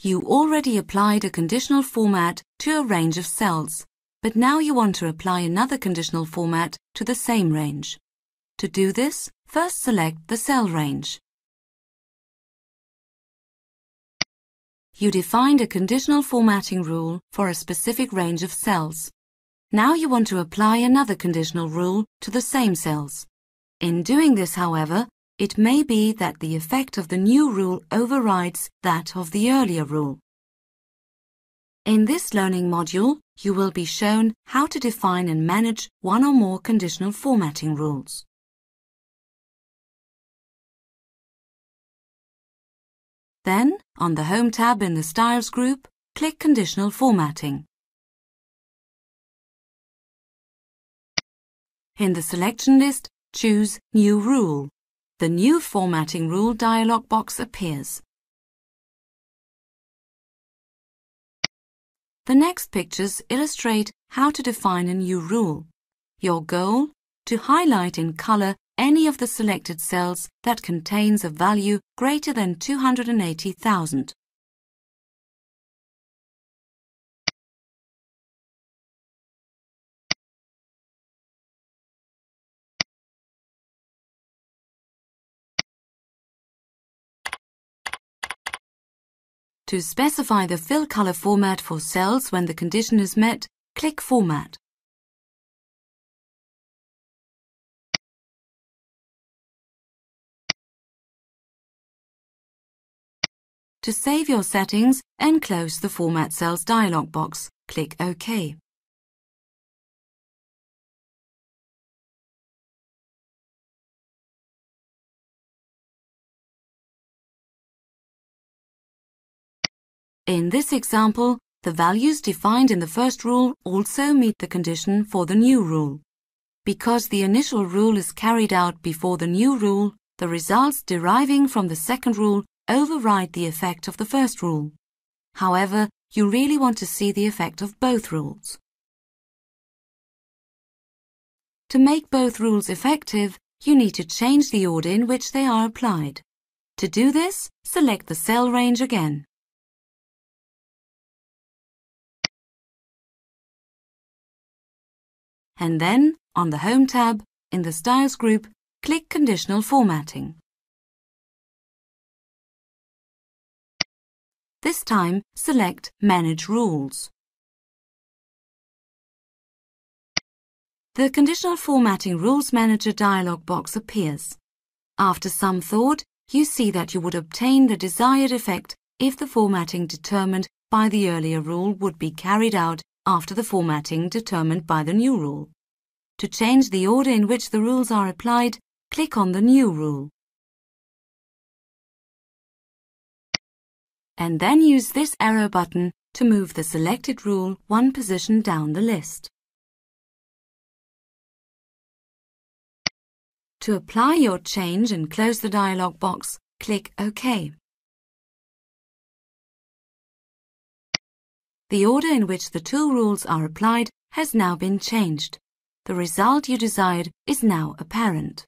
You already applied a conditional format to a range of cells, but now you want to apply another conditional format to the same range. To do this, first select the cell range. You defined a conditional formatting rule for a specific range of cells. Now you want to apply another conditional rule to the same cells. In doing this, however, it may be that the effect of the new rule overrides that of the earlier rule. In this learning module, you will be shown how to define and manage one or more conditional formatting rules. Then, on the Home tab in the Styles group, click Conditional Formatting. In the selection list, choose New Rule. The New Formatting Rule dialog box appears. The next pictures illustrate how to define a new rule. Your goal? To highlight in color any of the selected cells that contains a value greater than 280,000. To specify the fill color format for cells when the condition is met, click Format. To save your settings and close the Format Cells dialog box, click OK. In this example, the values defined in the first rule also meet the condition for the new rule. Because the initial rule is carried out before the new rule, the results deriving from the second rule override the effect of the first rule. However, you really want to see the effect of both rules. To make both rules effective, you need to change the order in which they are applied. To do this, select the cell range again. And then, on the Home tab, in the Styles group, click Conditional Formatting. This time, select Manage Rules. The Conditional Formatting Rules Manager dialog box appears. After some thought, you see that you would obtain the desired effect if the formatting determined by the earlier rule would be carried out after the formatting determined by the new rule. To change the order in which the rules are applied, click on the new rule. and then use this arrow button to move the selected rule one position down the list. To apply your change and close the dialog box, click OK. The order in which the two rules are applied has now been changed. The result you desired is now apparent.